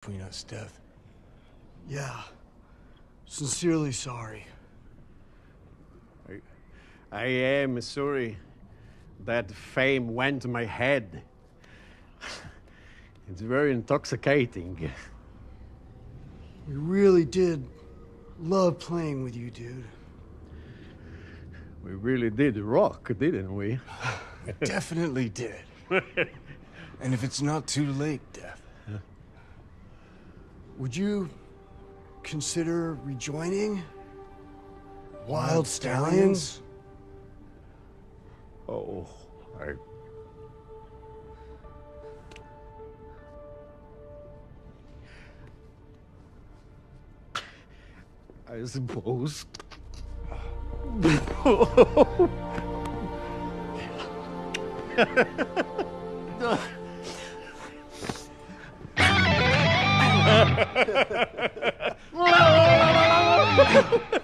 between us, Death. Yeah. Sincerely sorry. I, I am sorry that fame went to my head. It's very intoxicating. We really did love playing with you, dude. We really did rock, didn't we? We definitely did. and if it's not too late, Death. Would you consider rejoining Wild Stallions? Oh, I. I suppose. Oh,